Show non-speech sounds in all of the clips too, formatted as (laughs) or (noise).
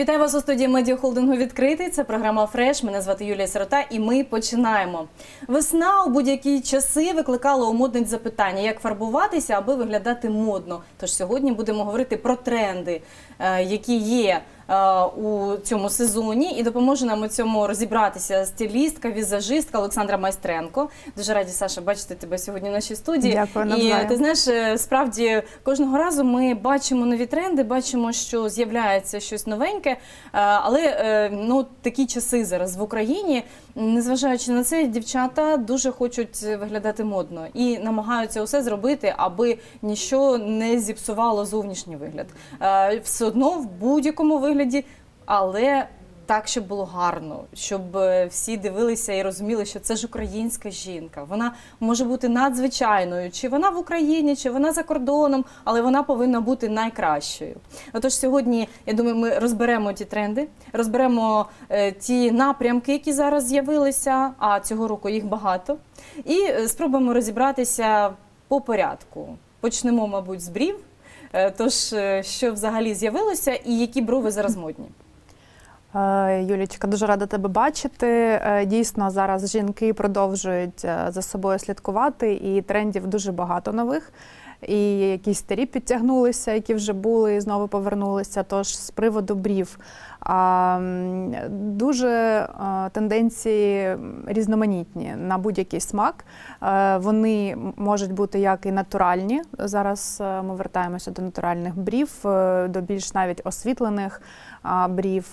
Вітаю вас у студії медіахолдингу відкритий. Це програма Фреш. Мене звати Юлія Сирота, і ми починаємо. Весна у будь-які часи викликала у модниць запитання, як фарбуватися, аби виглядати модно. Тож сьогодні будемо говорити про тренди, е, які є. Е, У цьому сезоні і допоможе нам у цьому розібратися стилістка, візажистка Олександра Майстренко. Дуже раді, Саша, бачити тебе сьогодні в нашій студії. Дякую, і ти знаєш, е, справді кожного разу ми бачимо нові тренди, бачимо, що з'являється щось новеньке. Е, Але ну такі часи зараз в Україні, незважаючи на це, дівчата дуже хочуть виглядати модно і намагаються усе зробити, аби нічого не зіпсувало зовнішній вигляд. Е, Все одно в будь-якому вигляді, але. Так, щоб було гарно, щоб е, всі дивилися і розуміли, що це ж українська жінка. Вона може бути надзвичайною, чи вона в Україні, чи вона за кордоном, але вона повинна бути найкращою. Отож, сьогодні я думаю, ми розберемо ті тренди, розберемо е, ті напрямки, які зараз з'явилися. А цього року їх багато, і е, спробуємо розібратися по порядку. Почнемо, мабуть, з брів. Тож, що взагалі з'явилося, і які брови зараз модні? Е, Юлічка, дуже рада тебе бачити. Е, Дійсно, зараз жінки продовжують е, за собою слідкувати, і трендів дуже багато нових. І якісь старі підтягнулися, які вже були і знову повернулися. Тож з приводу брів дуже а, тенденції різноманітні на будь-який смак. Е, Вони можуть бути як і натуральні. Зараз е, ми вертаємося до натуральних брів, е, до більш навіть освітлених брів,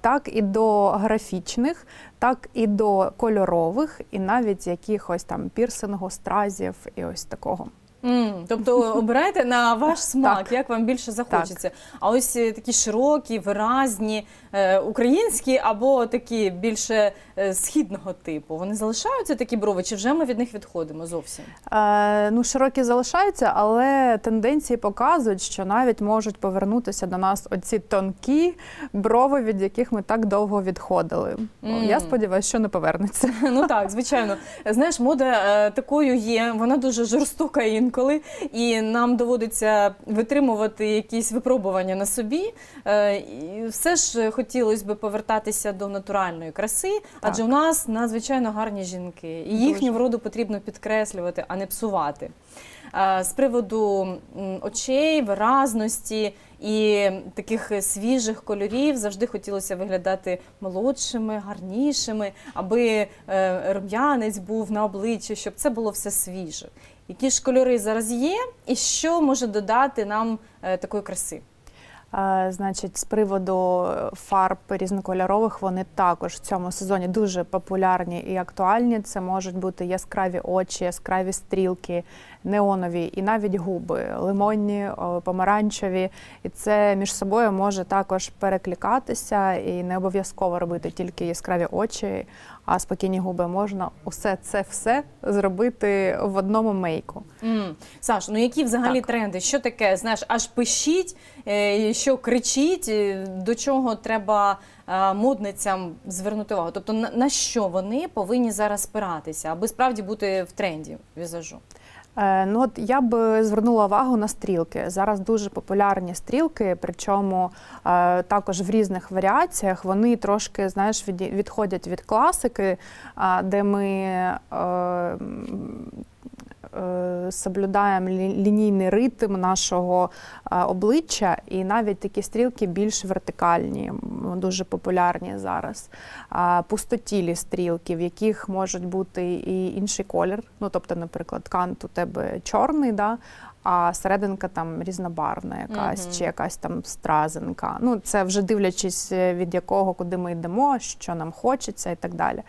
так і до графічних, так і до кольорових, і навіть якихось там пірсингу, стразів і ось такого. М, тобто обирайте на ваш (laughs) смак, Так. як вам більше захочеться. А ось е, такі широкі, виразні, е, українські або такі більше е, східного типу. Вони залишаються такі брови, чи вже ми від них відходимо зовсім? Е, ну, широкі залишаються, але тенденції показують, що навіть можуть повернутися до нас оці тонкі брови, від яких ми так довго відходили. Мгм. Я сподіваюся, що не повернеться. (laughs) Ну так, звичайно. Знаєш, мода такою є, вона дуже жорстока інколи, і нам доводиться витримувати якісь випробування на собі. Е, і все ж хотілося б повертатися до натуральної краси, адже у нас надзвичайно гарні жінки, і їхню вроду потрібно підкреслювати, а не псувати. Е, З приводу очей, виразності і таких свіжих кольорів завжди хотілося виглядати молодшими, гарнішими, аби е, рум'янець був на обличчі, щоб це було все свіже. Які ж кольори зараз є, і що може додати нам е, такої краси? Е, Значить, з приводу фарб різнокольорових, вони також в цьому сезоні дуже популярні і актуальні. Це можуть бути яскраві очі, яскраві стрілки, неонові і навіть губи, лимонні, помаранчеві. І це між собою може також перекликатися і не обов'язково робити тільки яскраві очі, а спокійні губи можна усе це все зробити в одному мейку. Mm. Саш, ну які взагалі Так. тренди? Що таке? Знаєш, аж пишіть, е, що кричіть, е, до чого треба е, модницям звернути увагу? Тобто на, на що вони повинні зараз спиратися, аби справді бути в тренді візажу? Е, Ну от я б звернула увагу на стрілки. Зараз дуже популярні стрілки, причому е, також в різних варіаціях вони трошки знаєш від, відходять від класики, де ми. е, Соблюдаємо лінійний ритм нашого е, обличчя, і навіть такі стрілки більш вертикальні, дуже популярні зараз. Пустотілі стрілки, в яких можуть бути і інший колір. Ну, тобто, наприклад, кант у тебе чорний, да, а серединка там різнобарвна якась, Мгм. чи якась там стразинка. Ну, це вже дивлячись е, від якого, куди ми йдемо, що нам хочеться і так далі.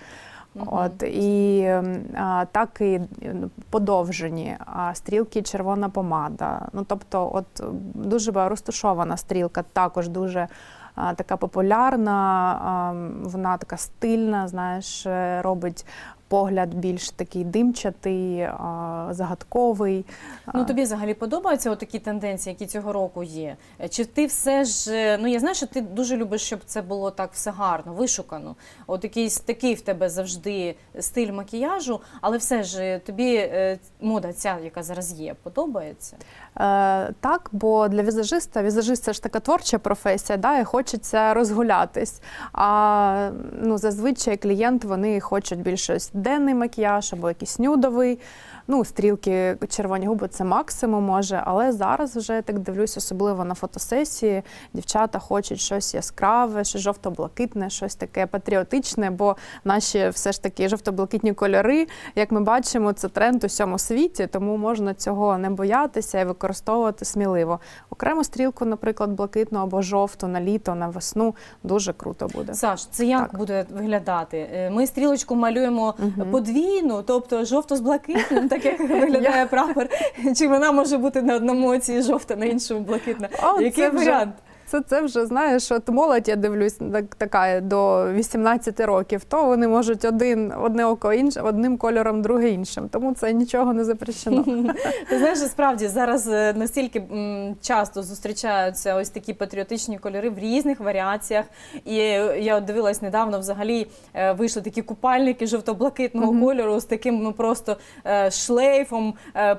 От і м, а, так і е, подовжені а, стрілки, червона помада. Ну тобто, от дуже розташована стрілка, також дуже а, така популярна. а, Вона така стильна, знаєш, е, робить погляд більш такий димчатий, загадковий. Ну тобі взагалі подобаються такі тенденції, які цього року є? Чи ти все ж ну я знаю, що ти дуже любиш, щоб це було так все гарно, вишукано? От якийсь такий в тебе завжди стиль макіяжу, але все ж тобі е, мода ця, яка зараз є, подобається? Е, Так, бо для візажиста візажист це ж така творча професія, да, і хочеться розгулятись. А ну, зазвичай клієнт вони хочуть більше денний макіяж або якийсь нюдовий. Ну, стрілки червоні губи це максимум може, але зараз вже так дивлюсь, особливо на фотосесії. Дівчата хочуть щось яскраве, щось жовто-блакитне, щось таке патріотичне, бо наші все ж таки жовто-блакитні кольори, як ми бачимо, це тренд у всьому світі, тому можна цього не боятися і використовувати сміливо. Окрему стрілку, наприклад, блакитну або жовту на літо, на весну дуже круто буде. Саш, це як Так. буде виглядати? Е, Ми стрілочку малюємо Мгм. подвійну, тобто жовто з блакитним, так як виглядає прапор. Чи вона може бути на одному оці жовта, на іншому блакитна? О, Який це вже- варіант? Це, це вже знаєш, от молодь, я дивлюсь, так, така до 18 років, то вони можуть один одне око інше, одним кольором, друге іншим. Тому це нічого не запрещено. (laughs) Ти знаєш, справді зараз е, настільки часто зустрічаються ось такі патріотичні кольори в різних варіаціях. І я от дивилась недавно, взагалі е, вийшли такі купальники жовто-блакитного кольору з таким ну, просто е, шлейфом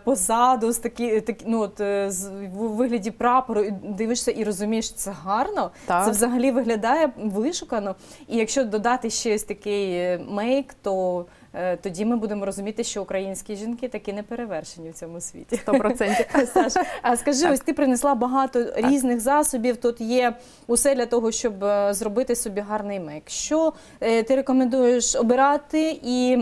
позаду, з такі, такі ну от з в вигляді прапору. І дивишся і розумієш, це гарно. Так. Це взагалі виглядає вишукано. І якщо додати ще ось такий е, мейк, то е, тоді ми будемо розуміти, що українські жінки такі не перевершені в цьому світі. 100%. (laughs) Саш, а скажи, Так. ось ти принесла багато різних засобів. Тут є усе для того, щоб е, зробити собі гарний мейк. Що е, ти рекомендуєш обирати і.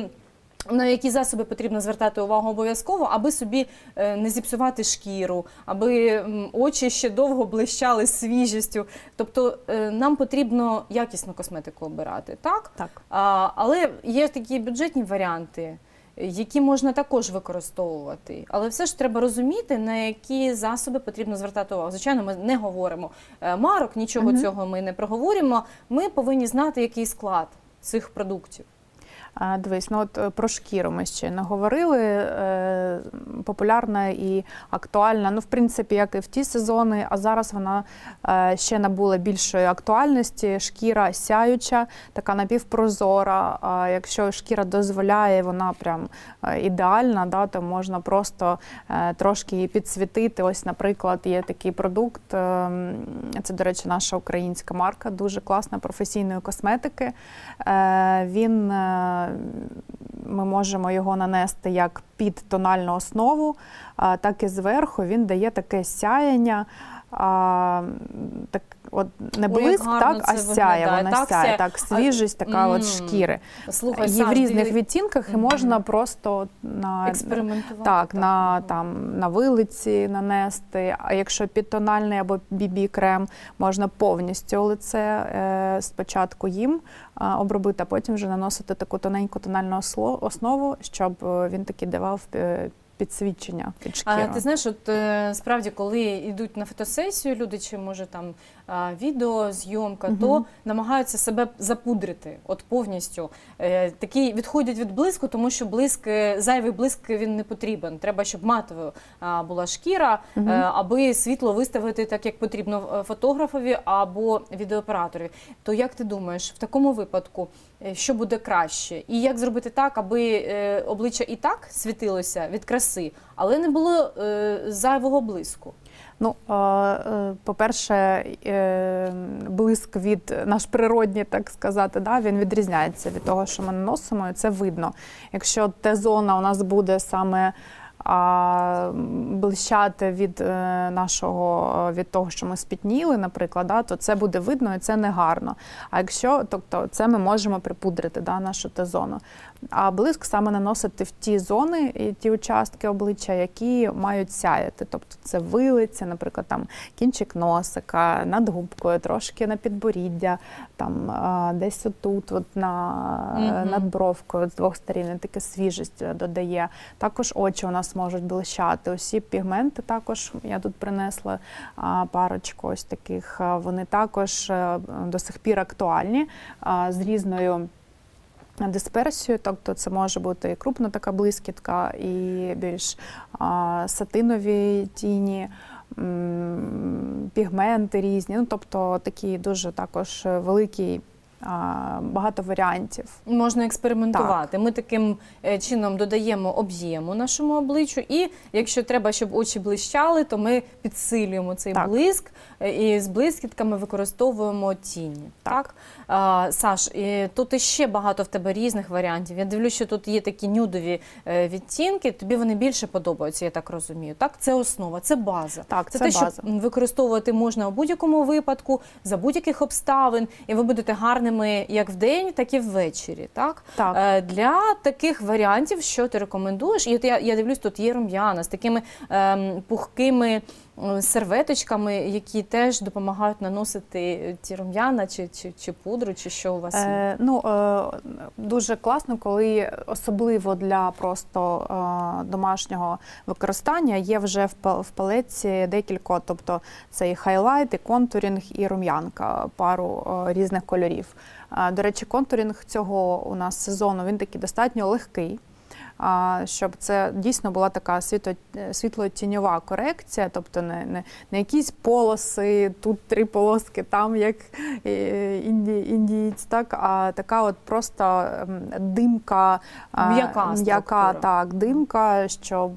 На які засоби потрібно звертати увагу обов'язково, аби собі е, не зіпсувати шкіру, аби очі ще довго блищали свіжістю. Тобто е, нам потрібно якісну косметику обирати, так? Так. А, але є такі бюджетні варіанти, які можна також використовувати. Але все ж треба розуміти, на які засоби потрібно звертати увагу. Звичайно, ми не говоримо е, марок, нічого Мгм. цього ми не проговоримо. Ми повинні знати, який склад цих продуктів. Дивись, ну от е, про шкіру ми ще не говорили. Е, популярна і актуальна, ну, в принципі, як і в ті сезони, а зараз вона е, ще набула більшої актуальності. Шкіра сяюча, така напівпрозора. А якщо шкіра дозволяє, вона прям ідеальна, да, то можна просто трошки її підсвітити. Ось, наприклад, є такий продукт. Це, до речі, наша українська марка, дуже класна професійної косметики. Він ми можемо його нанести як під тональну основу, так і зверху. Він дає таке сяяння. А, так, от не блиск, гарно так, а сяє, вона Так, сяє, сяє. так, свіжість така М. от шкіри. Слухай, Є в різних ти відтінках, і можна просто на експериментувати. так, на там на вилиці нанести. А якщо підтональний або бібі крем, можна повністю лице е, спочатку їм е, обробити, а потім вже наносити таку тоненьку тональну основу, щоб е, він таки давав е, підсвічення під шкіру. А ти знаєш, от е, справді, коли йдуть на фотосесію, люди чи може там а, відео, зйомка, Мгм. то намагаються себе запудрити, от повністю. Е, Такі відходять від блиску, тому що блиск, е, зайвий блиск він не потрібен. Треба, щоб матовою була шкіра, е, аби світло виставити так, як потрібно фотографові або відеооператорі. То як ти думаєш, в такому випадку що буде краще? І як зробити так, аби обличчя і так світилося від краси, але не було зайвого блиску? Ну, е, по-перше, е, блиск від наш природній, так сказати, да, він відрізняється від того, що ми наносимо, і це видно. Якщо Т-зона у нас буде саме блищати від е, нашого е, від того, що ми спітніли, наприклад, да, то це буде видно і це не гарно. А якщо, тобто, це ми можемо припудрити да, нашу Т-зону. А блиск саме наносити в ті зони і ті участки обличчя, які мають сяяти. Тобто це вилиця, наприклад, там кінчик носика, над губкою, трошки на підборіддя, там десь отут, от на Мгм. над бровкою з двох сторін таке свіжість е, додає. Також очі у нас можуть блищати. Усі пігменти також я тут принесла парочку ось таких. Вони також е, до сих пір актуальні з різною дисперсію, тобто це може бути і крупна така блискітка, і більш а, сатинові тіні. м, Пігменти різні, ну тобто такі дуже також великі, а, багато варіантів. Можна експериментувати. Ми таким е, чином додаємо об'єму нашому обличчю, і якщо треба, щоб очі блищали, то ми підсилюємо цей Так. блиск е, і з блискітками використовуємо тіні. Так, А, Саш, тут іще багато в тебе різних варіантів. Я дивлюся, що тут є такі нюдові е, відтінки. Тобі вони більше подобаються, я так розумію. Так, це основа, це база. Так, Це, це те, база. м, використовувати можна у будь-якому випадку, за будь-яких обставин, і ви будете гарними як вдень, так і ввечері. Так? Так. Е, Для таких варіантів, що ти рекомендуєш? І от я, я дивлюсь, тут є рум'яна з такими ем, пухкими серветочками, які теж допомагають наносити ті рум'яна, чи, чи, чи пудру, чи що у вас є. Е, ну, е, дуже класно, коли особливо для просто е, домашнього використання є вже в, па- в палетці декілька, тобто це і highlight, і contouring, і рум'янка, пару е, різних кольорів. Е, до речі, contouring цього у нас сезону він такий достатньо легкий. Щоб це дійсно була така світло, світло-тіньова корекція, тобто не, не, не якісь полоси, тут три полоски, там як е, інді, індієць, так, а така от просто ем, димка, М'яка м'яка так, димка, щоб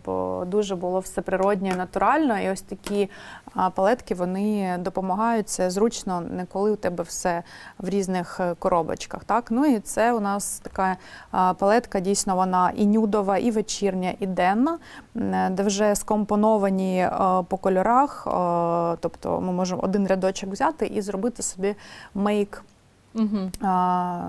дуже було все природньо, натурально. І ось такі палетки вони допомагають. Це зручно, не коли у тебе все в різних е, коробочках. Так? Ну і це у нас така палетка, дійсно, вона і нюдова, і вечірня, і денна, де вже скомпоновані е, по кольорах. е, Тобто ми можемо один рядочок взяти і зробити собі мейк. Угу. А,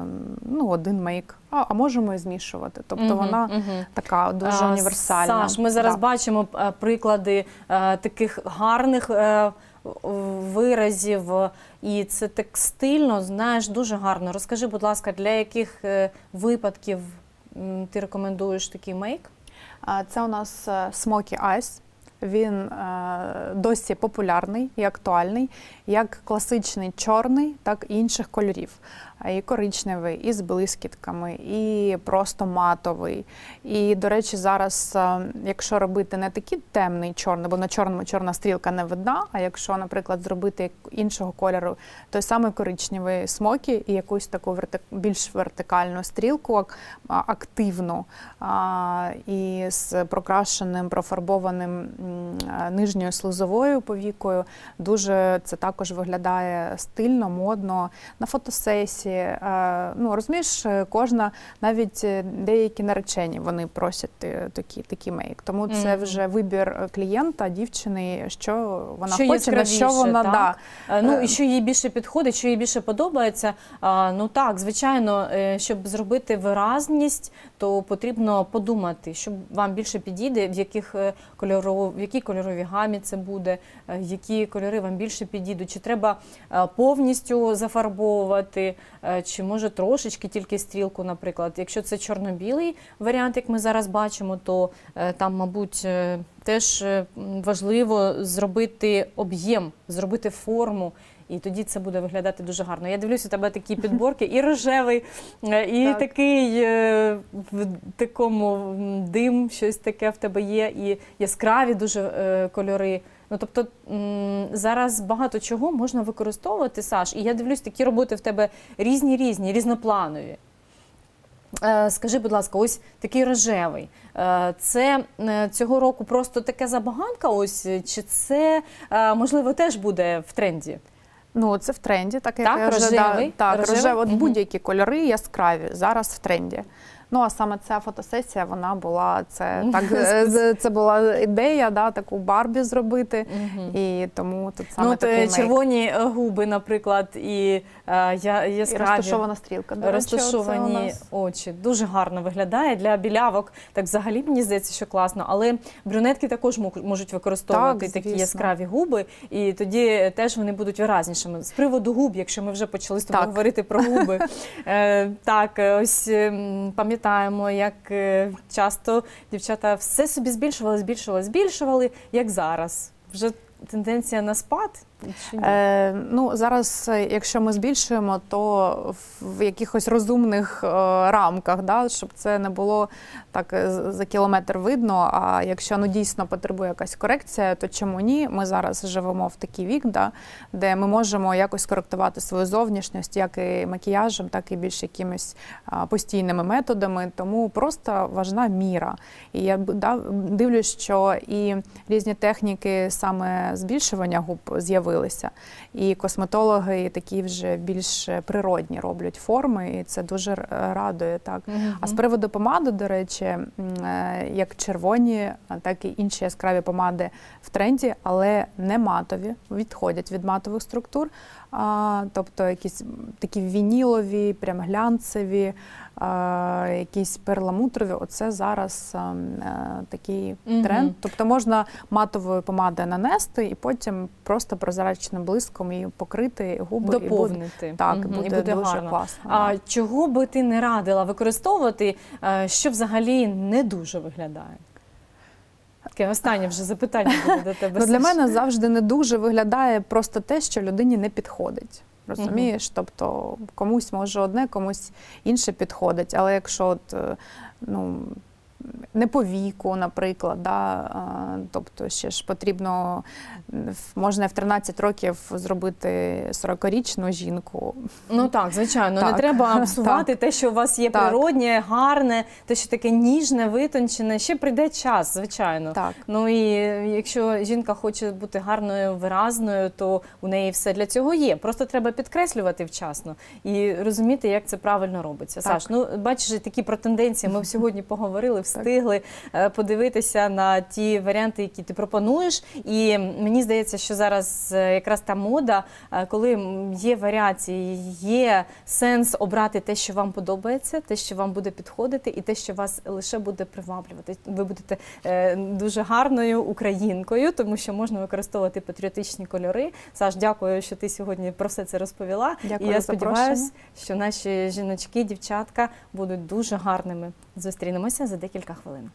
ну, один мейк, а, а можемо і змішувати. Тобто вона така дуже А, універсальна. Саш, ми зараз Да. бачимо е, приклади е, таких гарних е, виразів, і це текстильно, знаєш, дуже гарно. Розкажи, будь ласка, для яких випадків ти рекомендуєш такий мейк? Це у нас е, Smoky Eyes. Він е, досі популярний і актуальний, як класичний чорний, так і інших кольорів. І коричневий, і з блискітками, і просто матовий. І, до речі, зараз, е, якщо робити не такий темний чорний, бо на чорному чорна стрілка не видна. А якщо, наприклад, зробити іншого кольору, той самий коричневий смокі і якусь таку верти- більш вертикальну стрілку, ак- активну і з прокрашеним, профарбованим нижньою слизовою повікою, дуже це також виглядає стильно, модно на фотосесії. Е, Ну розумієш, е, кожна навіть е, деякі наречені вони просять такі, такі мейк. Тому це Мгм. вже вибір клієнта, дівчини, що вона Що хоче, на що вона так? да. Ну і що їй більше підходить, що їй більше подобається. Ну так, звичайно, щоб зробити виразність, то потрібно подумати, що вам більше підійде, в яких кольоров, в якій кольоровій гамі це буде, які кольори вам більше підійдуть. Чи треба повністю зафарбовувати, чи може трошечки тільки стрілку, наприклад. Якщо це чорно-білий варіант, як ми зараз бачимо, то е, там, мабуть, е, теж е, важливо зробити об'єм, зробити форму. І тоді це буде виглядати дуже гарно. Я дивлюся, у тебе такі (laughs) підборки, і рожевий, е, і Так. такий е, в такому дим, щось таке в тебе є, і яскраві дуже е, кольори. Ну тобто зараз багато чого можна використовувати, Саш. І я дивлюсь, такі роботи в тебе різні, різні, різнопланові. Е, Скажи, будь ласка, ось такий рожевий. Е, Це е, цього року просто таке забаганка, ось чи це можливо теж буде в тренді? Ну, це в тренді, так як Так, я вже да, так, рожевий, рожевий, от будь-які кольори яскраві зараз в тренді. Ну а саме ця фотосесія, вона була це так е, це була ідея, да, таку Барбі зробити. І тому тут саме ну, такий е, мейк. червоні е, губи, наприклад, і е, я, і розташована стрілка. До речі, Розташовані нас. очі дуже гарно виглядає для білявок. Так взагалі мені здається, що класно. Але брюнетки також можуть використовувати Так, такі яскраві губи, і тоді теж вони будуть виразнішими. З приводу губ, якщо ми вже почали з тобою говорити про губи, (laughs) е, так ось ем, пам'ятаємо, як е, часто дівчата все собі збільшували, збільшували, збільшували, як зараз. Вже тенденція на спад. Е, ну зараз, е, якщо ми збільшуємо, то в, якихось розумних е, рамках, да, щоб це не було так е, за кілометр видно. А якщо ну дійсно потребує якась корекція, то чому ні? Ми зараз живемо в такий вік, да, де ми можемо якось коректувати свою зовнішність, як і макіяжем, так і більш якимись постійними методами. Тому просто важна міра. І я да, дивлюсь, що і різні техніки саме збільшування губ з'явилися. І косметологи такі вже більш природні роблять форми, і це дуже радує. Так. А з приводу помади, до речі, е, як червоні, так і інші яскраві помади в тренді, але не матові, відходять від матових структур. А, тобто якісь такі вінілові, прям глянцеві, а, якісь перламутрові. Оце зараз а, е, такий Мгм. тренд. Тобто можна матовою помадою нанести і потім просто прозрачним блиском її покрити губи і буде, доповнити. так, Мгм, буде, і буде дуже гарно. класно. А да. чого би ти не радила використовувати, е, що взагалі не дуже виглядає? Таке останнє вже запитання буде до тебе. Ну, для мене завжди не дуже виглядає просто те, що людині не підходить. Розумієш? Тобто комусь може одне, комусь інше підходить. Але якщо от, е, ну, не по віку, наприклад, да, тобто ще ж потрібно можна в 13 років зробити 40-річну жінку. Ну так, звичайно, не треба (laughs) псувати те, що у вас є Так. природнє, гарне, те, що таке ніжне, витончене. Ще прийде час, звичайно. Так. Ну і якщо жінка хоче бути гарною, виразною, то у неї все для цього є. Просто треба підкреслювати вчасно і розуміти, як це правильно робиться. Так. Саш, ну бачиш, такі про тенденції. Ми сьогодні поговорили, встигли е, подивитися на ті варіанти, які ти пропонуєш. І мені здається, що зараз е, якраз та мода, е, коли є варіації, є сенс обрати те, що вам подобається, те, що вам буде підходити, і те, що вас лише буде приваблювати. Ви будете дуже гарною українкою, тому що можна використовувати патріотичні кольори. Саш, дякую, що ти сьогодні про все це розповіла. Дякую і я сподіваюся, що наші жіночки, дівчатка будуть дуже гарними. Зустрінемося за декілька хвилин.